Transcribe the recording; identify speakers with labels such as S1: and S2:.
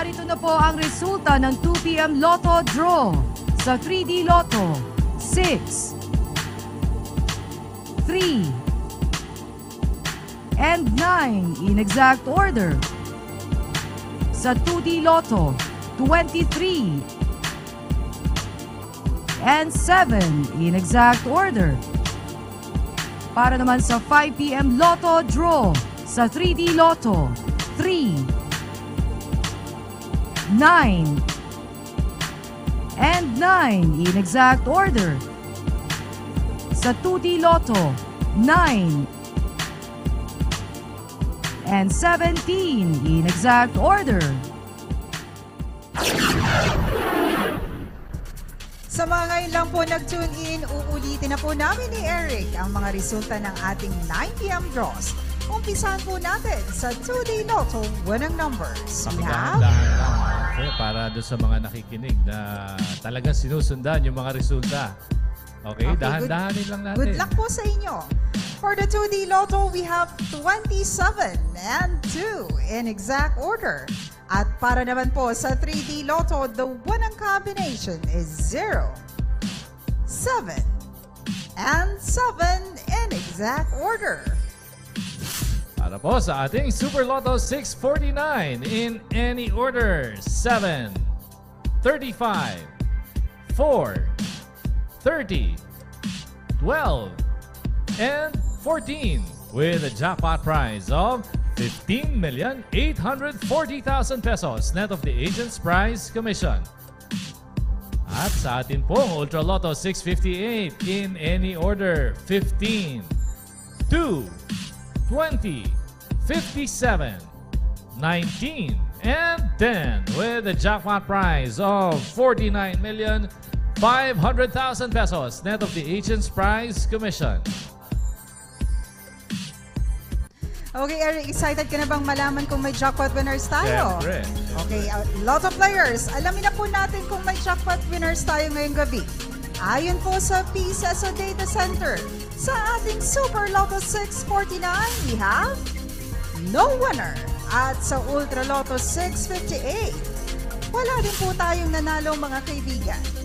S1: na po ang resulta ng 2PM Lotto Draw sa 3D Lotto. 6, 3, and 9 in exact order. Sa 2D Lotto, 23 and 7 in exact order. Para naman sa 5pm Lotto Draw sa 3D Lotto, 3, 9, and 9 in exact order. Sa 2D Lotto, 9, and 17 in exact order.
S2: Sa mga ngayon lang po nag-tune in, uulitin na po namin ni Eric ang mga resulta ng ating 9pm draws. Umpisahan po natin sa 2D Lotto winning numbers. We have
S3: Kasi para doon sa mga nakikinig na talagang sinusundan yung mga resulta. Okay,
S2: Okay,
S3: dahan-dahanin lang natin.
S2: Good luck po sa inyo. For the 2D Lotto, we have 27 and 2 in exact order. At para naman po sa 3D Lotto, the winning combination is 0, 7, and 7 in exact order.
S3: Para sa ating Super Lotto 649 in any order. 7, 35, 4, 30, 12, and 14 with a jackpot prize of 15,840,000 pesos net of the agent's prize commission. At sa atin pong Ultra Lotto 658 in any order 15, 2, 20, 57, 19, and 10 with a jackpot prize of 49 million 500,000 pesos net of the agent's prize commission.
S2: Okay, Eric, excited ka na bang malaman kung may jackpot winners tayo?
S3: Siyempre.
S2: Okay, a lot of players. Alamin na po natin kung may jackpot winners tayo ngayong gabi. Ayon po sa PCSO Data Center, sa ating Super Lotto 649, we have no winner. At sa Ultra Lotto 658, wala din po tayong nanalo mga kaibigan.